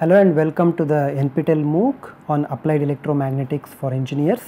Hello and welcome to the NPTEL MOOC on Applied Electromagnetics for Engineers.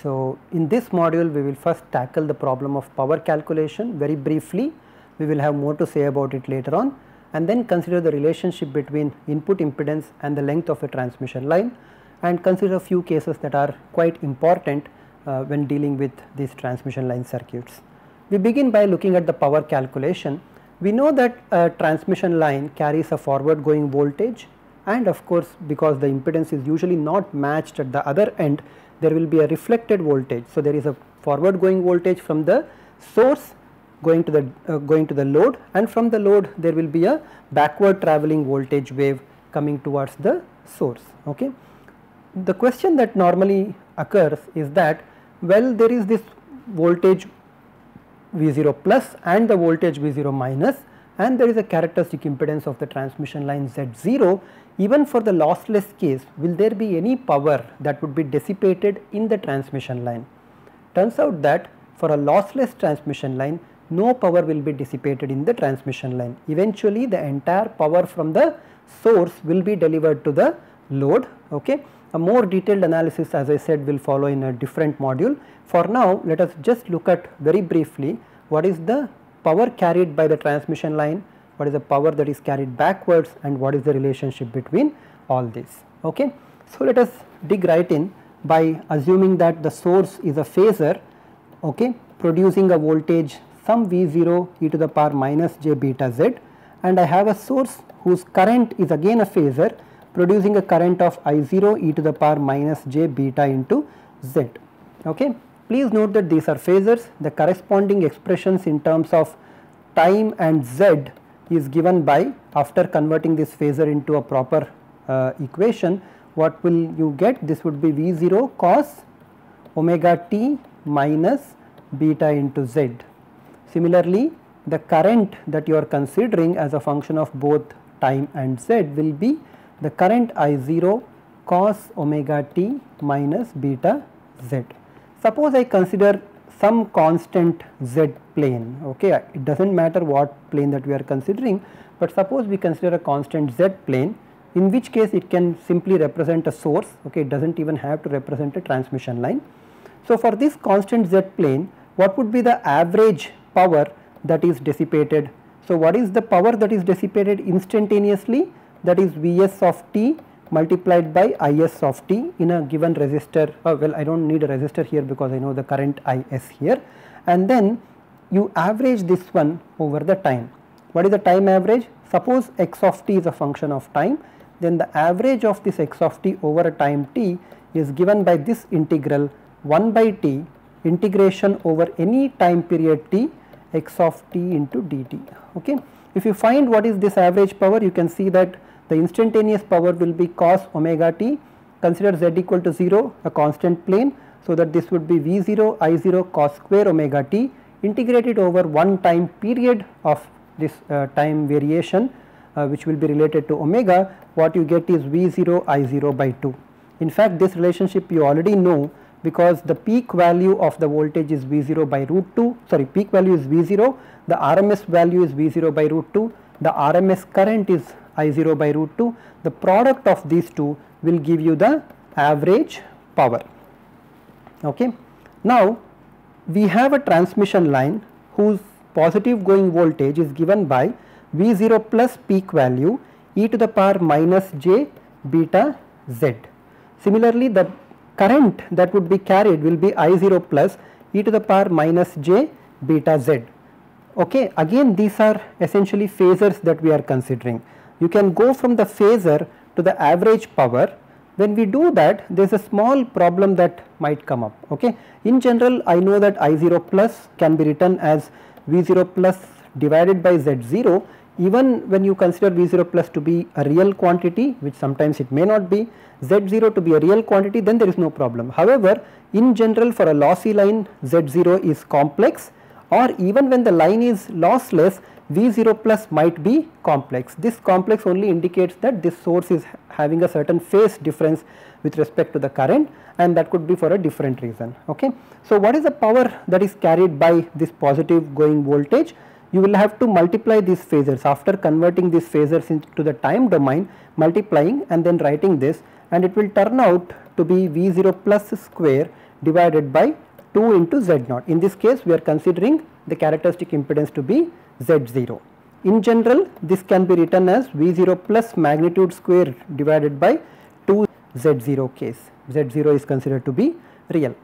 So, in this module we will first tackle the problem of power calculation very briefly. We will have more to say about it later on and then consider the relationship between input impedance and the length of a transmission line and consider a few cases that are quite important uh, when dealing with these transmission line circuits. We begin by looking at the power calculation we know that a transmission line carries a forward going voltage and of course because the impedance is usually not matched at the other end there will be a reflected voltage. So, there is a forward going voltage from the source going to the uh, going to the load and from the load there will be a backward travelling voltage wave coming towards the source. Okay. The question that normally occurs is that well there is this voltage V0 plus and the voltage V0 minus and there is a characteristic impedance of the transmission line Z0 even for the lossless case will there be any power that would be dissipated in the transmission line. Turns out that for a lossless transmission line no power will be dissipated in the transmission line. Eventually the entire power from the source will be delivered to the load. Okay. A more detailed analysis as I said will follow in a different module. For now let us just look at very briefly what is the power carried by the transmission line, what is the power that is carried backwards and what is the relationship between all this. Okay. So, let us dig right in by assuming that the source is a phasor okay, producing a voltage some V0 e to the power minus j beta z and I have a source whose current is again a phasor producing a current of I0 e to the power minus j beta into z. Okay. Please note that these are phasors, the corresponding expressions in terms of time and z is given by after converting this phasor into a proper uh, equation what will you get this would be V0 cos omega t minus beta into z. Similarly, the current that you are considering as a function of both time and z will be the current I0 cos omega t minus beta z. Suppose I consider some constant z plane, okay, it does not matter what plane that we are considering, but suppose we consider a constant z plane in which case it can simply represent a source, okay, it does not even have to represent a transmission line. So, for this constant z plane, what would be the average power that is dissipated? So, what is the power that is dissipated instantaneously? That is Vs of t multiplied by Is of t in a given resistor uh, well I do not need a resistor here because I know the current Is here and then you average this one over the time. What is the time average? Suppose x of t is a function of time then the average of this x of t over a time t is given by this integral 1 by t integration over any time period t x of t into dt. Okay. If you find what is this average power you can see that the instantaneous power will be cos omega t consider z equal to 0 a constant plane. So, that this would be V 0 I 0 cos square omega t integrated over one time period of this uh, time variation uh, which will be related to omega what you get is V 0 I 0 by 2. In fact, this relationship you already know because the peak value of the voltage is V 0 by root 2 sorry peak value is V 0 the RMS value is V 0 by root 2 the RMS current is I0 by root 2 the product of these two will give you the average power. Okay. Now, we have a transmission line whose positive going voltage is given by V0 plus peak value e to the power minus j beta z. Similarly, the current that would be carried will be I0 plus e to the power minus j beta z. Okay. Again these are essentially phasors that we are considering you can go from the phasor to the average power. When we do that there is a small problem that might come up. Okay. In general I know that I0 plus can be written as V0 plus divided by Z0 even when you consider V0 plus to be a real quantity which sometimes it may not be Z0 to be a real quantity then there is no problem. However, in general for a lossy line Z0 is complex or even when the line is lossless V0 plus might be complex. This complex only indicates that this source is having a certain phase difference with respect to the current and that could be for a different reason. Okay. So, what is the power that is carried by this positive going voltage? you will have to multiply these phasors after converting these phasors into the time domain multiplying and then writing this and it will turn out to be V0 plus square divided by 2 into Z0. In this case we are considering the characteristic impedance to be Z0. In general this can be written as V0 plus magnitude square divided by 2 Z0 case. Z0 is considered to be real.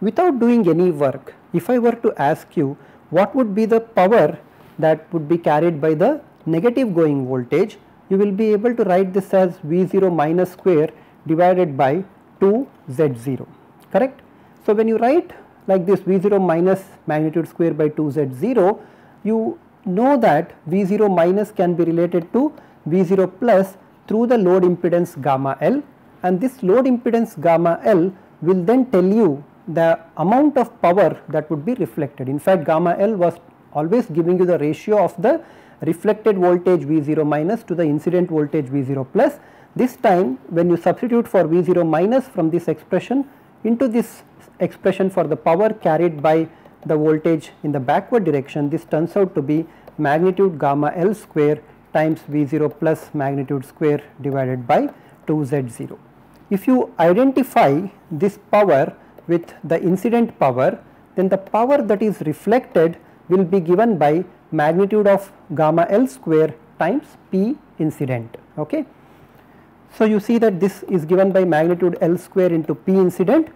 Without doing any work if I were to ask you what would be the power that would be carried by the negative going voltage you will be able to write this as V0 minus square divided by 2 Z0 correct. So, when you write like this V0 minus magnitude square by 2 Z0 you know that V0 minus can be related to V0 plus through the load impedance gamma L and this load impedance gamma L will then tell you the amount of power that would be reflected. In fact, gamma L was always giving you the ratio of the reflected voltage V0 minus to the incident voltage V0 plus. This time when you substitute for V0 minus from this expression into this expression for the power carried by the voltage in the backward direction this turns out to be magnitude gamma L square times V0 plus magnitude square divided by 2 Z0. If you identify this power with the incident power then the power that is reflected will be given by magnitude of gamma L square times P incident. Okay. So, you see that this is given by magnitude L square into P incident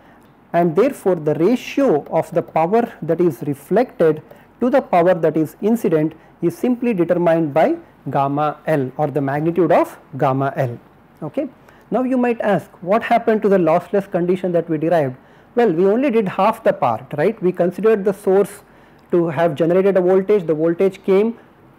and therefore, the ratio of the power that is reflected to the power that is incident is simply determined by gamma L or the magnitude of gamma L. Okay. Now, you might ask what happened to the lossless condition that we derived? Well, we only did half the part right. We considered the source to have generated a voltage, the voltage came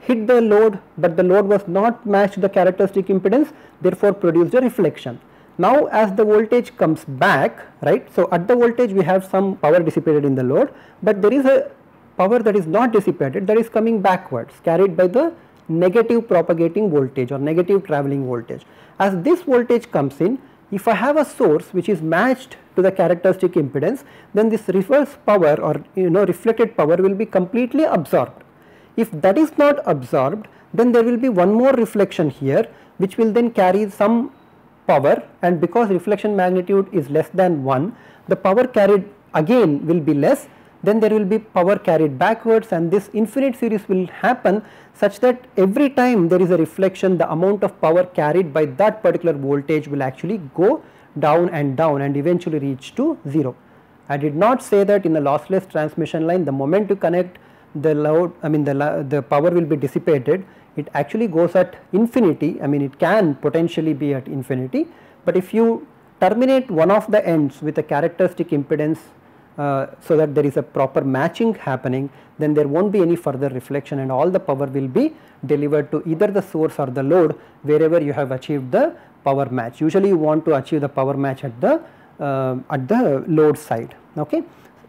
hit the load, but the load was not matched the characteristic impedance therefore produced a reflection. Now as the voltage comes back right, so at the voltage we have some power dissipated in the load, but there is a power that is not dissipated that is coming backwards carried by the negative propagating voltage or negative travelling voltage. As this voltage comes in, if I have a source which is matched to the characteristic impedance, then this reverse power or you know reflected power will be completely absorbed. If that is not absorbed, then there will be one more reflection here which will then carry some power and because reflection magnitude is less than 1 the power carried again will be less then there will be power carried backwards and this infinite series will happen such that every time there is a reflection the amount of power carried by that particular voltage will actually go down and down and eventually reach to 0. I did not say that in a lossless transmission line the moment you connect the load I mean the, the power will be dissipated it actually goes at infinity I mean it can potentially be at infinity, but if you terminate one of the ends with a characteristic impedance uh, so that there is a proper matching happening then there will not be any further reflection and all the power will be delivered to either the source or the load wherever you have achieved the power match. Usually you want to achieve the power match at the uh, at the load side okay.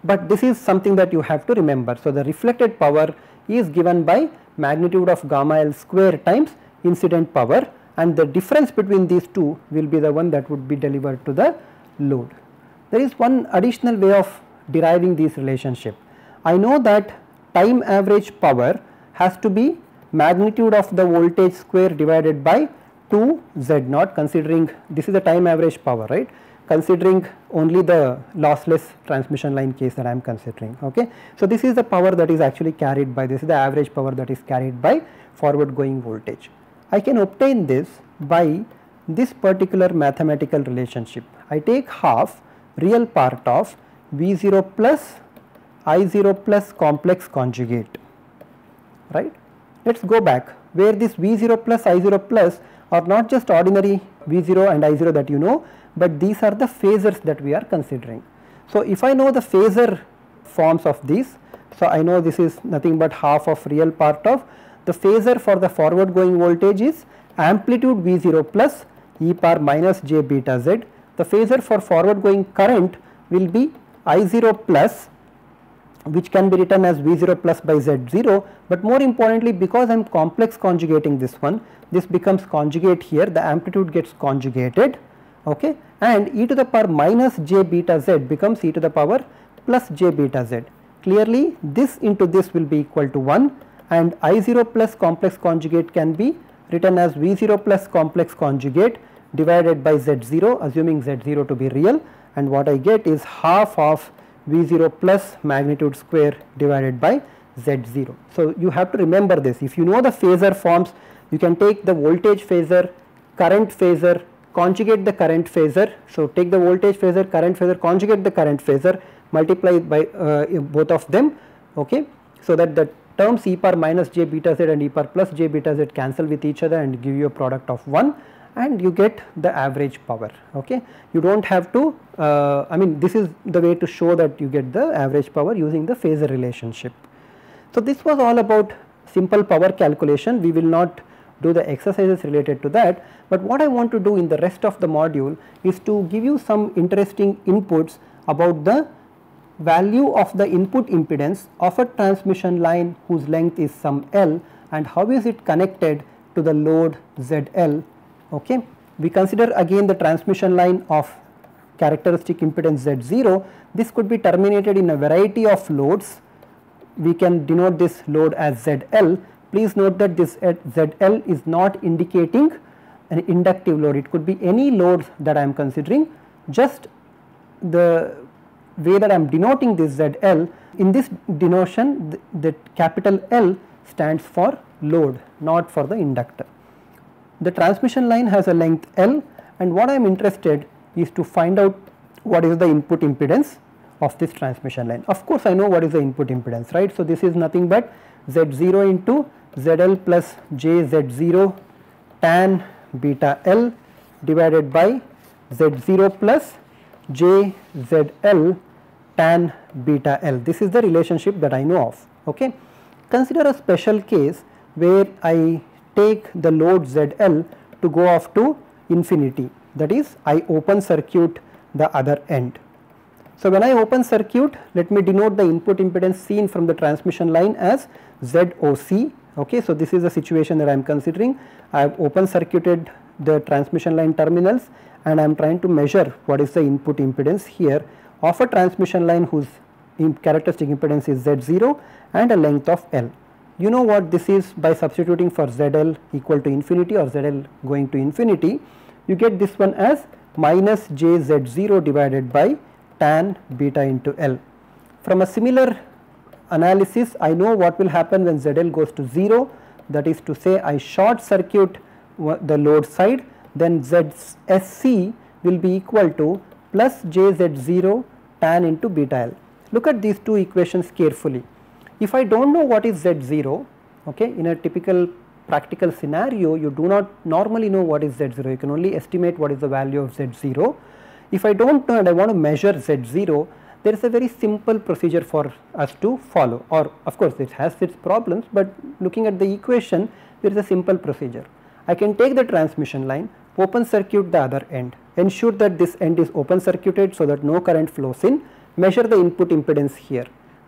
But this is something that you have to remember. So, the reflected power is given by magnitude of gamma L square times incident power and the difference between these two will be the one that would be delivered to the load. There is one additional way of deriving this relationship. I know that time average power has to be magnitude of the voltage square divided by 2 Z naught considering this is the time average power right considering only the lossless transmission line case that I am considering. Okay. So, this is the power that is actually carried by this is the average power that is carried by forward going voltage. I can obtain this by this particular mathematical relationship. I take half real part of V0 plus I0 plus complex conjugate right. Let us go back where this V0 plus I0 plus are not just ordinary V0 and I0 that you know, but these are the phasors that we are considering. So, if I know the phasor forms of these, so I know this is nothing but half of real part of the phasor for the forward going voltage is amplitude V0 plus e power minus j beta z. The phasor for forward going current will be I0 plus which can be written as V0 plus by Z0, but more importantly because I am complex conjugating this one, this becomes conjugate here, the amplitude gets conjugated okay and e to the power minus j beta z becomes e to the power plus j beta z. Clearly this into this will be equal to 1 and I0 plus complex conjugate can be written as V0 plus complex conjugate divided by Z0 assuming Z0 to be real and what I get is half of V0 plus magnitude square divided by Z0. So, you have to remember this if you know the phasor forms you can take the voltage phasor, current phasor, conjugate the current phasor. So, take the voltage phasor, current phasor, conjugate the current phasor, multiply by uh, both of them okay. So, that the terms e power minus j beta z and e power plus j beta z cancel with each other and give you a product of 1 and you get the average power okay. You do not have to uh, I mean this is the way to show that you get the average power using the phasor relationship. So, this was all about simple power calculation we will not do the exercises related to that, but what I want to do in the rest of the module is to give you some interesting inputs about the value of the input impedance of a transmission line whose length is some L and how is it connected to the load ZL. Okay. We consider again the transmission line of characteristic impedance Z0. This could be terminated in a variety of loads. We can denote this load as ZL Please note that this ZL is not indicating an inductive load, it could be any load that I am considering just the way that I am denoting this ZL in this denotation the, capital L stands for load not for the inductor. The transmission line has a length L and what I am interested is to find out what is the input impedance of this transmission line. Of course, I know what is the input impedance right. So, this is nothing but Z0 into ZL plus JZ0 tan beta L divided by Z0 plus JZL tan beta L. This is the relationship that I know of. Okay. Consider a special case where I take the load ZL to go off to infinity that is I open circuit the other end. So, when I open circuit let me denote the input impedance seen from the transmission line as ZOC okay. So, this is the situation that I am considering I have open circuited the transmission line terminals and I am trying to measure what is the input impedance here of a transmission line whose characteristic impedance is Z0 and a length of L. You know what this is by substituting for ZL equal to infinity or ZL going to infinity you get this one as minus JZ0 divided by tan beta into L. From a similar analysis I know what will happen when ZL goes to 0 that is to say I short circuit the load side then ZSC will be equal to plus JZ0 tan into beta L. Look at these two equations carefully. If I do not know what is Z0 okay in a typical practical scenario you do not normally know what is Z0 you can only estimate what is the value of Z0. If I do not know and I want to measure Z0 there is a very simple procedure for us to follow or of course it has its problems, but looking at the equation there is a simple procedure. I can take the transmission line, open circuit the other end, ensure that this end is open circuited so that no current flows in, measure the input impedance here.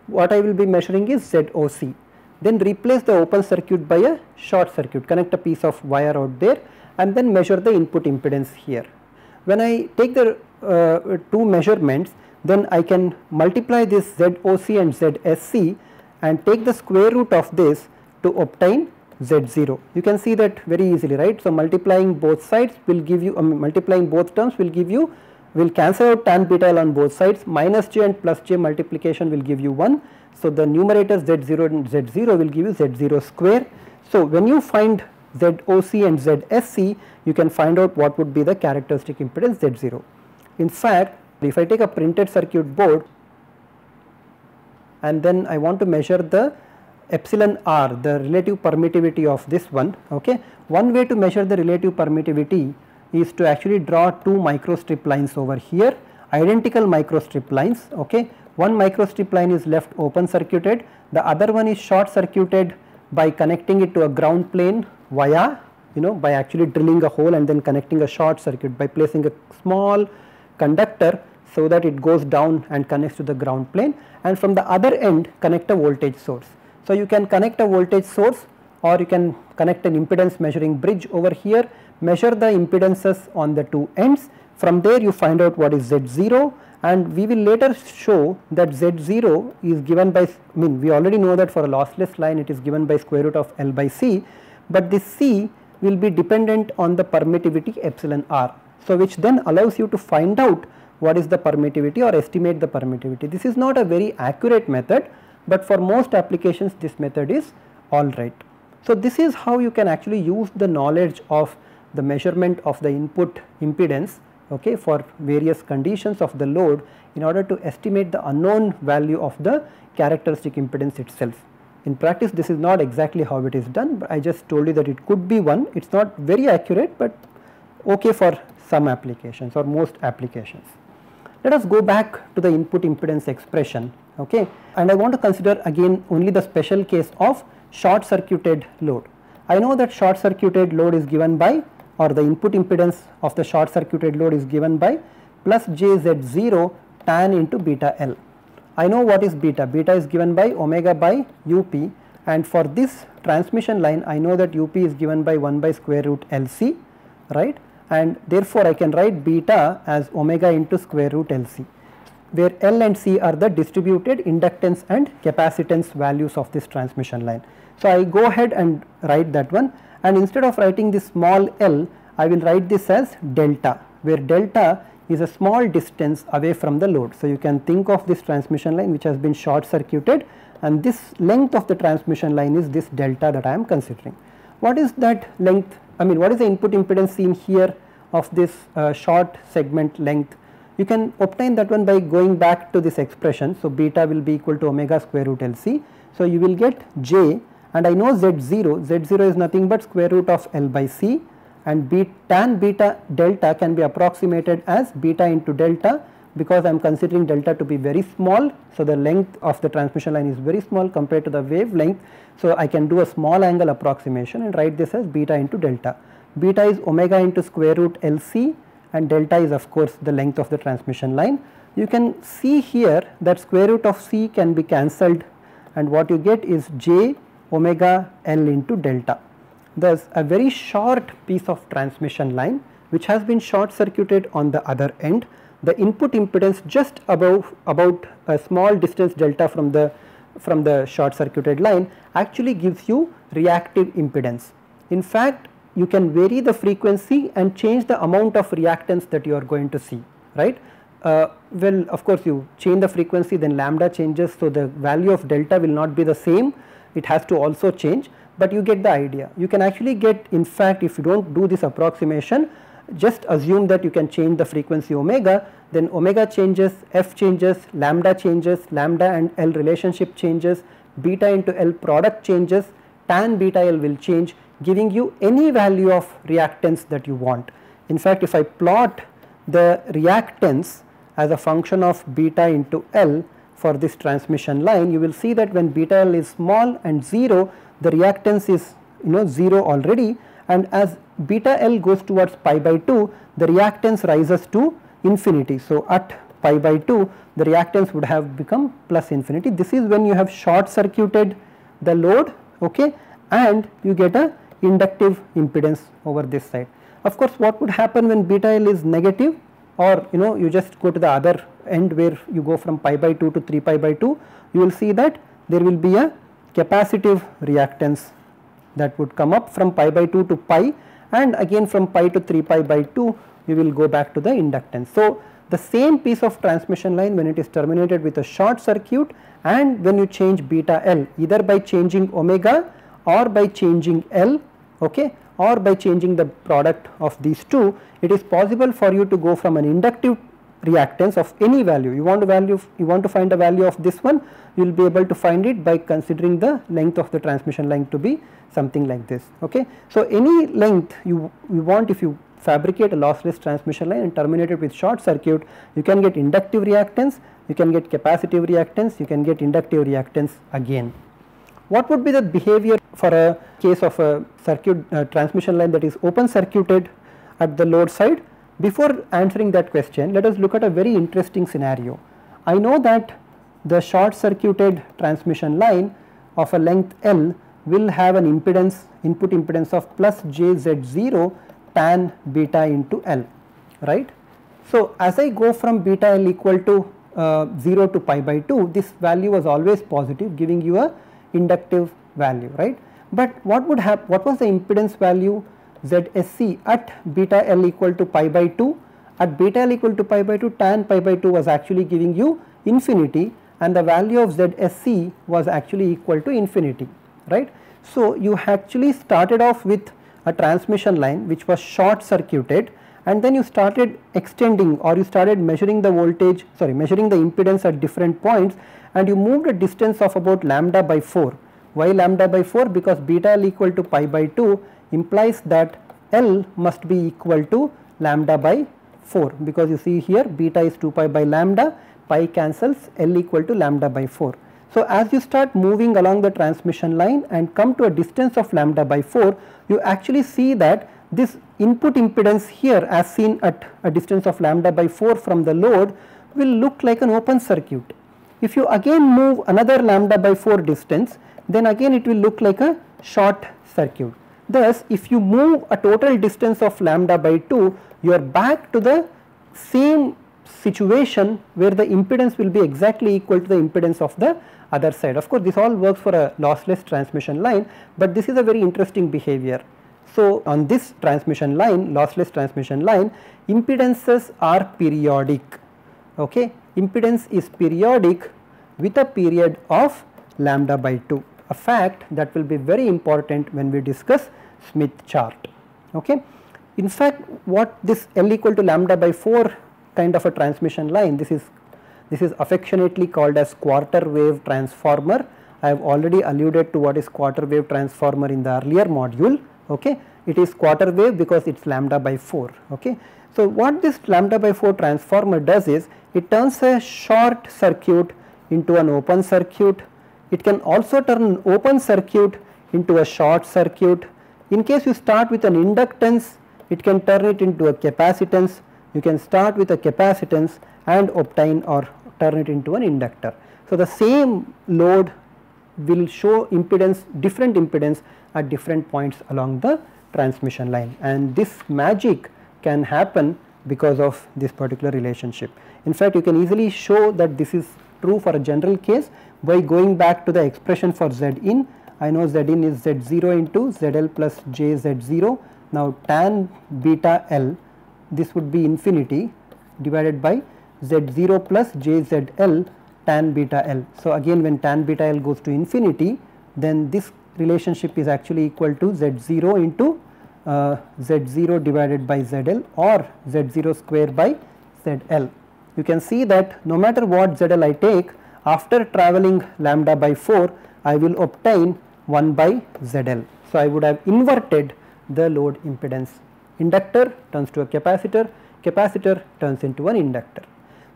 What I will be measuring is ZOC. Then replace the open circuit by a short circuit, connect a piece of wire out there and then measure the input impedance here. When I take the uh, two measurements, then I can multiply this ZOC and ZSC and take the square root of this to obtain Z0. You can see that very easily right. So, multiplying both sides will give you um, multiplying both terms will give you will cancel out tan beta L on both sides minus j and plus j multiplication will give you 1. So, the numerators Z0 and Z0 will give you Z0 square. So, when you find ZOC and ZSC you can find out what would be the characteristic impedance Z0. In fact, if I take a printed circuit board and then I want to measure the epsilon r the relative permittivity of this one okay one way to measure the relative permittivity is to actually draw two microstrip lines over here identical microstrip lines okay? One microstrip line is left open circuited the other one is short circuited by connecting it to a ground plane via you know by actually drilling a hole and then connecting a short circuit by placing a small conductor so that it goes down and connects to the ground plane. And from the other end connect a voltage source. So, you can connect a voltage source or you can connect an impedance measuring bridge over here, measure the impedances on the two ends. From there you find out what is Z0 and we will later show that Z0 is given by, I mean we already know that for a lossless line it is given by square root of L by C, but this C will be dependent on the permittivity epsilon r. So, which then allows you to find out what is the permittivity or estimate the permittivity. This is not a very accurate method, but for most applications this method is alright. So, this is how you can actually use the knowledge of the measurement of the input impedance okay, for various conditions of the load in order to estimate the unknown value of the characteristic impedance itself. In practice this is not exactly how it is done, but I just told you that it could be one, it is not very accurate, but okay for some applications or most applications. Let us go back to the input impedance expression okay and I want to consider again only the special case of short circuited load. I know that short circuited load is given by or the input impedance of the short circuited load is given by plus jz0 tan into beta L. I know what is beta, beta is given by omega by up and for this transmission line I know that up is given by 1 by square root LC right and therefore I can write beta as omega into square root LC where L and C are the distributed inductance and capacitance values of this transmission line. So, I go ahead and write that one and instead of writing this small l I will write this as delta where delta is a small distance away from the load. So, you can think of this transmission line which has been short circuited and this length of the transmission line is this delta that I am considering. What is that length I mean what is the input impedance seen here of this uh, short segment length you can obtain that one by going back to this expression. So, beta will be equal to omega square root L C. So, you will get j and I know Z0, Z0 is nothing but square root of L by C and tan beta delta can be approximated as beta into delta because I am considering delta to be very small. So, the length of the transmission line is very small compared to the wavelength. So, I can do a small angle approximation and write this as beta into delta. Beta is omega into square root LC and delta is of course the length of the transmission line. You can see here that square root of C can be cancelled and what you get is j omega L into delta. Thus, a very short piece of transmission line which has been short circuited on the other end, the input impedance just above about a small distance delta from the from the short circuited line actually gives you reactive impedance. In fact, you can vary the frequency and change the amount of reactance that you are going to see, right. Uh, well of course you change the frequency then lambda changes so the value of delta will not be the same it has to also change but you get the idea. You can actually get in fact if you do not do this approximation just assume that you can change the frequency omega then omega changes, f changes, lambda changes, lambda and L relationship changes, beta into L product changes, tan beta L will change giving you any value of reactance that you want. In fact, if I plot the reactance as a function of beta into L for this transmission line, you will see that when beta L is small and 0, the reactance is you know 0 already and as beta L goes towards pi by 2, the reactance rises to infinity. So, at pi by 2, the reactance would have become plus infinity. This is when you have short circuited the load okay, and you get a inductive impedance over this side. Of course, what would happen when beta L is negative or you know you just go to the other end where you go from pi by 2 to 3 pi by 2 you will see that there will be a capacitive reactance that would come up from pi by 2 to pi and again from pi to 3 pi by 2 you will go back to the inductance. So, the same piece of transmission line when it is terminated with a short circuit and when you change beta L either by changing omega or by changing L okay or by changing the product of these two it is possible for you to go from an inductive reactance of any value. You want to value you want to find a value of this one you will be able to find it by considering the length of the transmission line to be something like this okay? So any length you you want if you fabricate a lossless transmission line and terminate it with short circuit you can get inductive reactance you can get capacitive reactance you can get inductive reactance again. What would be the behavior for a case of a circuit uh, transmission line that is open circuited at the load side before answering that question, let us look at a very interesting scenario. I know that the short circuited transmission line of a length L will have an impedance input impedance of plus jz0 tan beta into L right. So, as I go from beta L equal to uh, 0 to pi by 2 this value was always positive giving you a inductive value right. But what would happen what was the impedance value ZSC at beta L equal to pi by 2 at beta L equal to pi by 2 tan pi by 2 was actually giving you infinity and the value of ZSC was actually equal to infinity right. So, you actually started off with a transmission line which was short circuited and then you started extending or you started measuring the voltage sorry measuring the impedance at different points and you moved a distance of about lambda by 4. Why lambda by 4? Because beta L equal to pi by 2 implies that L must be equal to lambda by 4 because you see here beta is 2 pi by lambda pi cancels L equal to lambda by 4. So, as you start moving along the transmission line and come to a distance of lambda by 4 you actually see that this input impedance here as seen at a distance of lambda by 4 from the load will look like an open circuit. If you again move another lambda by 4 distance then again it will look like a short circuit. Thus, if you move a total distance of lambda by 2 you are back to the same situation where the impedance will be exactly equal to the impedance of the other side. Of course, this all works for a lossless transmission line, but this is a very interesting behavior. So, on this transmission line lossless transmission line impedances are periodic okay impedance is periodic with a period of lambda by 2 a fact that will be very important when we discuss Smith chart okay. In fact what this L equal to lambda by 4 kind of a transmission line this is this is affectionately called as quarter wave transformer I have already alluded to what is quarter wave transformer in the earlier module okay. It is quarter wave because it is lambda by 4 okay. So, what this lambda by 4 transformer does is it turns a short circuit into an open circuit. It can also turn an open circuit into a short circuit. In case you start with an inductance, it can turn it into a capacitance. You can start with a capacitance and obtain or turn it into an inductor. So, the same load will show impedance different impedance at different points along the transmission line and this magic can happen because of this particular relationship. In fact, you can easily show that this is true for a general case by going back to the expression for Z in. I know Z in is Z0 into ZL plus JZ0. Now, tan beta L this would be infinity divided by Z0 plus JZL tan beta L. So, again when tan beta L goes to infinity then this relationship is actually equal to Z0 into uh, Z0 divided by ZL or Z0 square by ZL. You can see that no matter what ZL I take after travelling lambda by 4 I will obtain 1 by ZL. So, I would have inverted the load impedance. Inductor turns to a capacitor, capacitor turns into an inductor.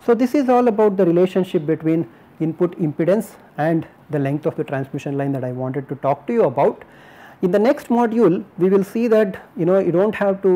So, this is all about the relationship between input impedance and the length of the transmission line that I wanted to talk to you about. In the next module we will see that you know you do not have to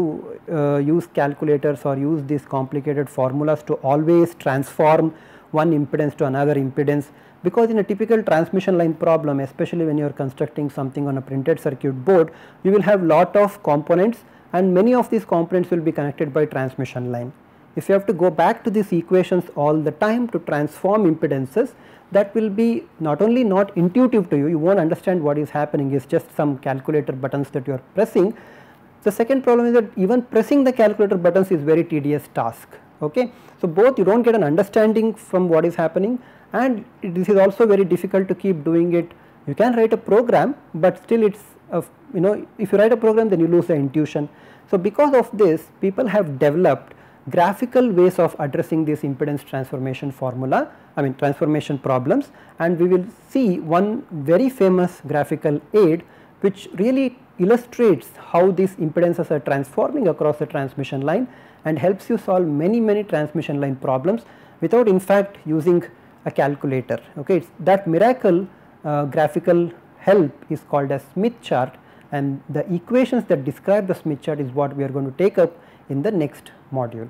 uh, use calculators or use these complicated formulas to always transform one impedance to another impedance because in a typical transmission line problem especially when you are constructing something on a printed circuit board you will have lot of components and many of these components will be connected by transmission line. If you have to go back to these equations all the time to transform impedances that will be not only not intuitive to you, you will not understand what is happening is just some calculator buttons that you are pressing. The second problem is that even pressing the calculator buttons is very tedious task okay. So, both you do not get an understanding from what is happening and this is also very difficult to keep doing it. You can write a program, but still it is you know if you write a program then you lose the intuition. So, because of this people have developed graphical ways of addressing this impedance transformation formula I mean transformation problems and we will see one very famous graphical aid which really illustrates how these impedances are transforming across the transmission line and helps you solve many many transmission line problems without in fact using a calculator okay it's that miracle uh, graphical help is called as Smith chart and the equations that describe the Smith chart is what we are going to take up in the next module.